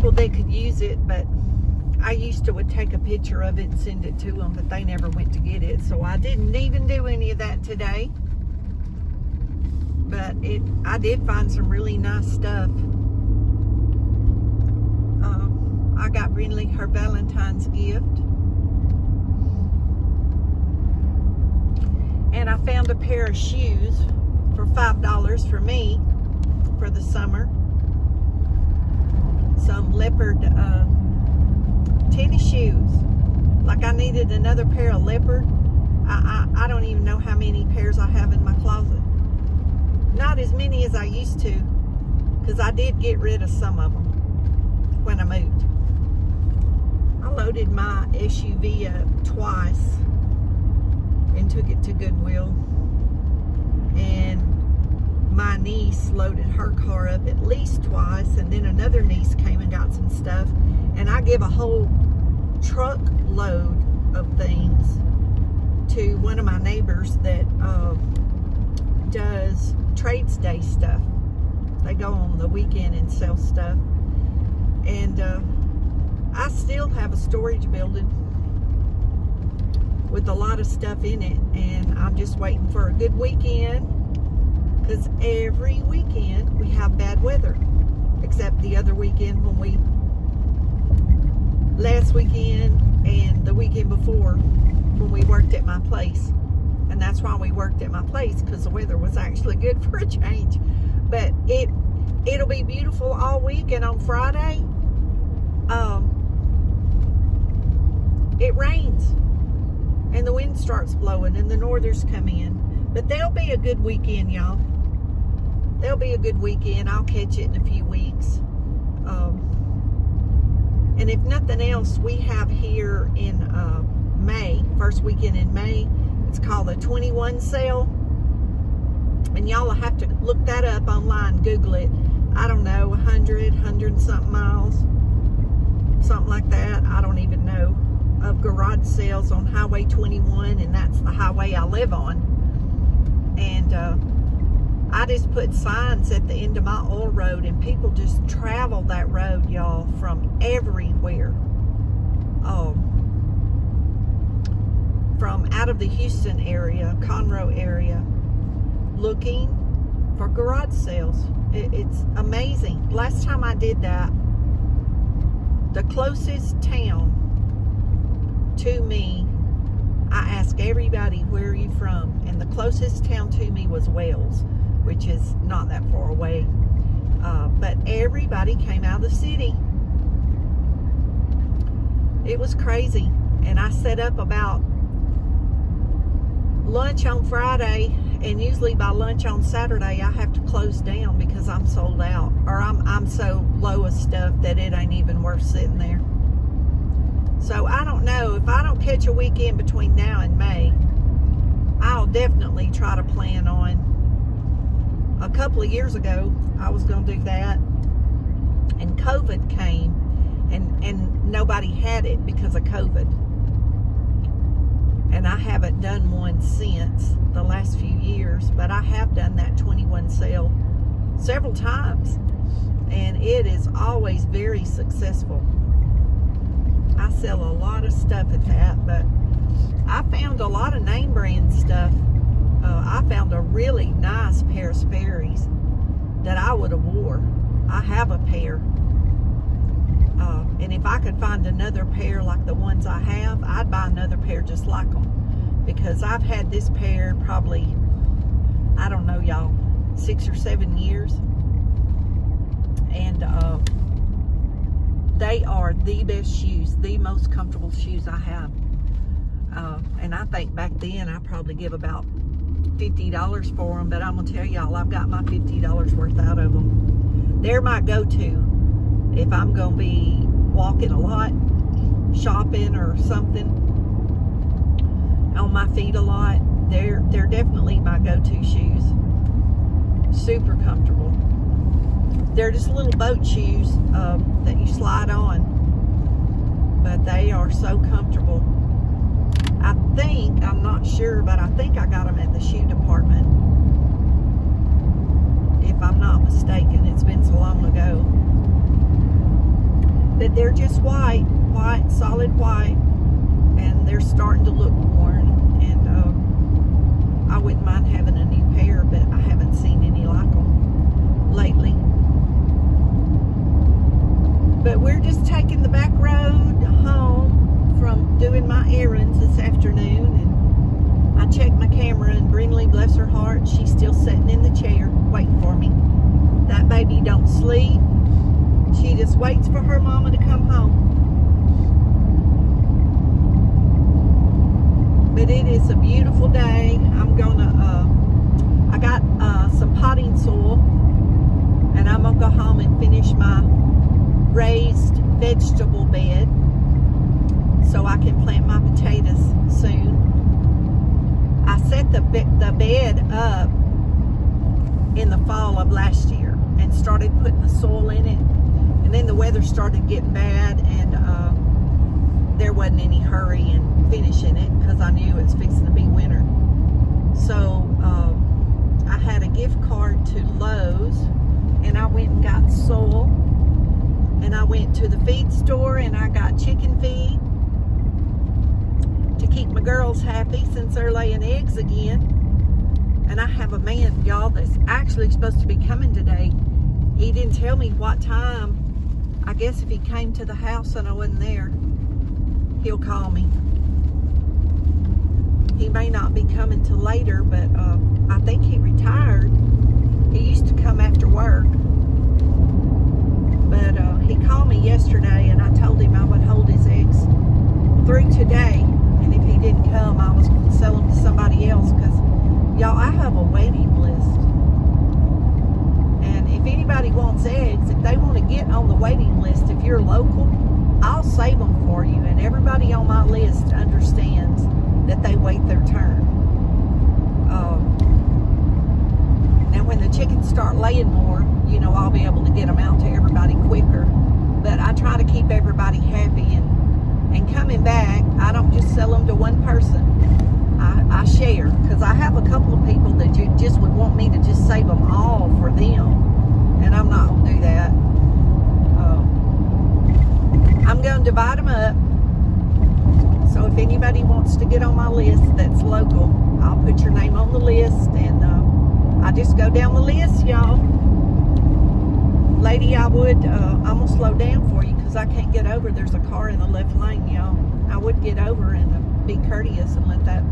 people that could use it, but I used to would take a picture of it and send it to them, but they never went to get it. So I didn't even do any of that today. But it, I did find some really nice stuff. Um, I got Brinley her Valentine's gift. And I found a pair of shoes for $5 for me for the summer. Some leopard uh, tennis shoes. Like I needed another pair of leopard. I, I, I don't even know how many pairs I have in my closet. Not as many as I used to because I did get rid of some of them when I moved. I loaded my SUV up twice and took it to Goodwill. And my niece loaded her car up at least twice and then another niece came and got some stuff and I give a whole truck load of things to one of my neighbors that uh, does trades day stuff. They go on the weekend and sell stuff. And uh, I still have a storage building with a lot of stuff in it. And I'm just waiting for a good weekend because every weekend we have bad weather. Except the other weekend when we last weekend and the weekend before when we worked at my place. And that's why we worked at my place because the weather was actually good for a change. But it it'll be beautiful all week and on Friday um, it rains and the wind starts blowing and the northers come in. But there'll be a good weekend, y'all. There'll be a good weekend. I'll catch it in a few weeks. Um, and if nothing else, we have here in uh, May, first weekend in May, it's called the 21 sale. And y'all will have to look that up online, Google it. I don't know, 100, 100 something miles, something like that. I don't even know of garage sales on Highway 21, and that's the highway I live on. And uh, I just put signs at the end of my oil road and people just travel that road, y'all, from everywhere. Um, from out of the Houston area, Conroe area, looking for garage sales. It, it's amazing. Last time I did that, the closest town to me, I asked everybody, where are you from? And the closest town to me was Wales which is not that far away. Uh, but everybody came out of the city. It was crazy. And I set up about lunch on Friday and usually by lunch on Saturday I have to close down because I'm sold out or I'm, I'm so low of stuff that it ain't even worth sitting there. So I don't know if I don't catch a weekend between now and May I'll definitely try to plan on a couple of years ago, I was going to do that. And COVID came and, and nobody had it because of COVID. And I haven't done one since the last few years, but I have done that 21 sale several times. And it is always very successful. I sell a lot of stuff at that, but I found a lot of name brand stuff uh, I found a really nice pair of Sperry's that I would have wore. I have a pair. Uh, and if I could find another pair like the ones I have, I'd buy another pair just like them. Because I've had this pair probably, I don't know y'all, six or seven years. And uh, they are the best shoes, the most comfortable shoes I have. Uh, and I think back then I probably give about $50 for them, but I'm going to tell y'all, I've got my $50 worth out of them. They're my go-to if I'm going to be walking a lot, shopping or something, on my feet a lot. They're, they're definitely my go-to shoes. Super comfortable. They're just little boat shoes um, that you slide on, but they are so comfortable. I think, I'm not sure, but I think I got them at the shoe department. if I'm not mistaken. It's been so long ago. But they're just white, white, solid white, and they're starting to look worn. And uh, I wouldn't mind having a new pair, but I haven't seen any like them lately. But we're just taking the back road home from doing my errands this afternoon. And I checked my camera and Brinley, bless her heart, she's still sitting in the chair waiting for me. That sleep. She just waits for her mama to come home. But it is a beautiful day. I'm gonna, uh, I got uh, some potting soil and I'm gonna go home and finish my raised vegetable bed so I can plant my potatoes soon. I set the, the bed up in the fall of last year and started putting the soil in it. And then the weather started getting bad and uh, there wasn't any hurry in finishing it because I knew it's fixing to be winter. So um, I had a gift card to Lowe's and I went and got soil and I went to the feed store and I got chicken feed to keep my girls happy since they're laying eggs again. And I have a man, y'all, that's actually supposed to be coming today. He didn't tell me what time. I guess if he came to the house and I wasn't there, he'll call me. He may not be coming till later, but uh, I think he retired. He used to come after work. But uh, he called me yesterday and I told him I would hold his eggs through today. And if he didn't come, I was going to sell them to somebody else because, y'all, I have a waiting list. If anybody wants eggs, if they want to get on the waiting list, if you're local, I'll save them for you. And everybody on my list understands that they wait their turn. Um, when the chickens start laying more, you know, I'll be able to get them out to everybody quicker. But I try to keep everybody happy and, and coming back, I don't just sell them to one person. I, I share because I have a couple of people that you just would want me to just save them all for them. And I'm not going to do that. Um, I'm going to divide them up. So if anybody wants to get on my list that's local, I'll put your name on the list and uh, I just go down the list, y'all lady, I would, uh, I'm going to slow down for you because I can't get over. There's a car in the left lane, y'all. I would get over and uh, be courteous and let that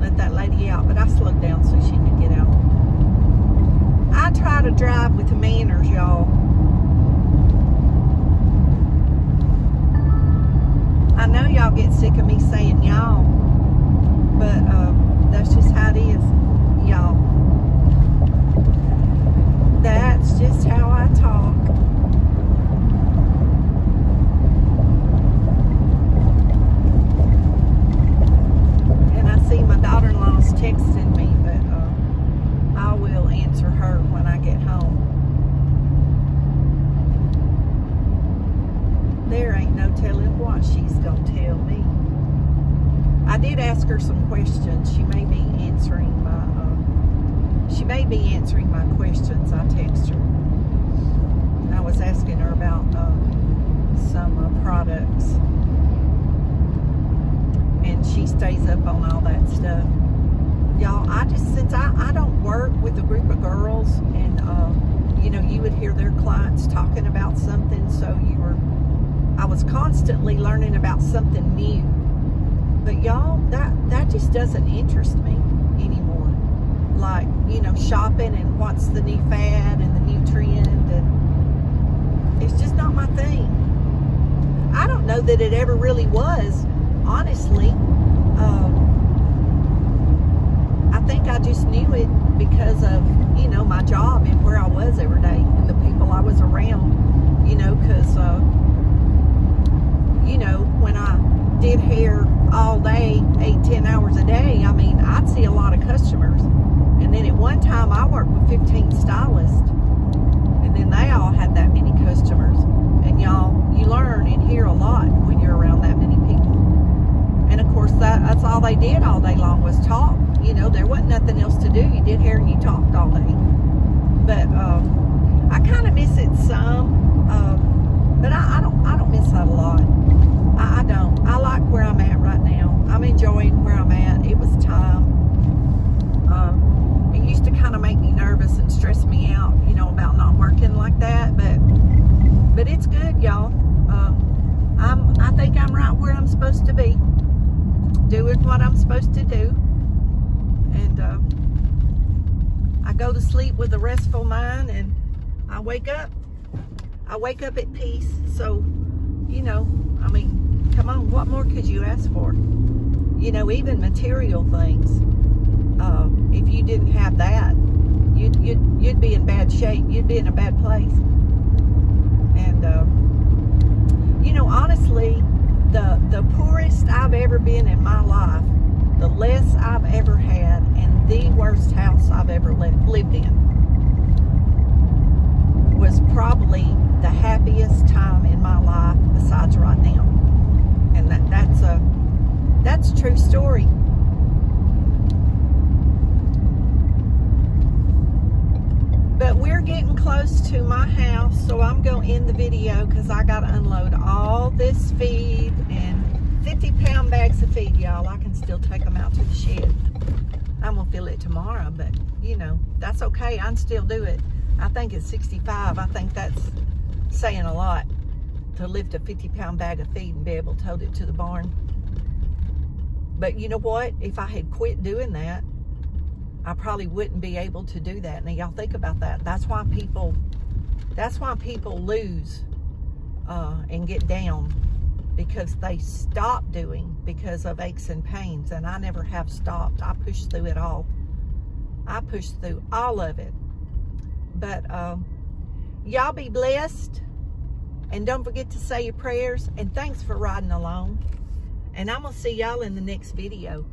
let that lady out, but I slowed down so she could get out. I try to drive with manners, y'all. I know y'all get sick of me saying y'all, but uh, that's just how it is, y'all. That's just how I talk. And I see my daughter-in-law's texting me, but uh, I will answer her when I get home. There ain't no telling what she's going to tell me. I did ask her some questions. She may be answering my uh, she may be answering my questions. I text her. I was asking her about uh, some uh, products. And she stays up on all that stuff. Y'all, I just, since I, I don't work with a group of girls and, uh, you know, you would hear their clients talking about something. So you were, I was constantly learning about something new. But y'all, that, that just doesn't interest me anymore like, you know, shopping and what's the new fad and the new trend. And it's just not my thing. I don't know that it ever really was, honestly. Um, I think I just knew it because of, you know, my job and where I was every day and the people I was around, you know, because, uh, you know, when I did hair all day, eight, ten hours a day, I mean, I'd see a lot of customers. And then at one time, I worked with 15 stylists. And then they all had that many customers. And y'all, you learn and hear a lot when you're around that many people. And of course, that, that's all they did all day long was talk. You know, there wasn't nothing else to do. You did hair and you talked all day. But um, I kind of miss it some. Um, but I, I, don't I don't miss that a lot. I, I don't. I like where I'm at right. I'm enjoying where I'm at. It was time. Um, it used to kind of make me nervous and stress me out, you know, about not working like that. But but it's good, y'all. Um, I'm I think I'm right where I'm supposed to be, doing what I'm supposed to do, and uh, I go to sleep with a restful mind, and I wake up. I wake up at peace. So, you know, I mean, come on, what more could you ask for? You know, even material things. Uh, if you didn't have that, you'd, you'd, you'd be in bad shape. You'd be in a bad place. And, uh, you know, honestly, the, the poorest I've ever been in my life, the less I've ever had, and the worst house I've ever lived in was probably the happiest time in my life besides right now. And that, that's a that's a true story. But we're getting close to so I'm going to end the video because I got to unload all this feed and 50 pound bags of feed, y'all. I can still take them out to the shed. I'm going to fill it tomorrow, but you know, that's okay. I can still do it. I think it's 65. I think that's saying a lot to lift a 50 pound bag of feed and be able to tote it to the barn. But you know what? If I had quit doing that, I probably wouldn't be able to do that. Now y'all think about that. That's why people, that's why people lose uh, and get down because they stop doing because of aches and pains. And I never have stopped. I pushed through it all. I pushed through all of it. But um, y'all be blessed. And don't forget to say your prayers. And thanks for riding along. And I'm going to see y'all in the next video.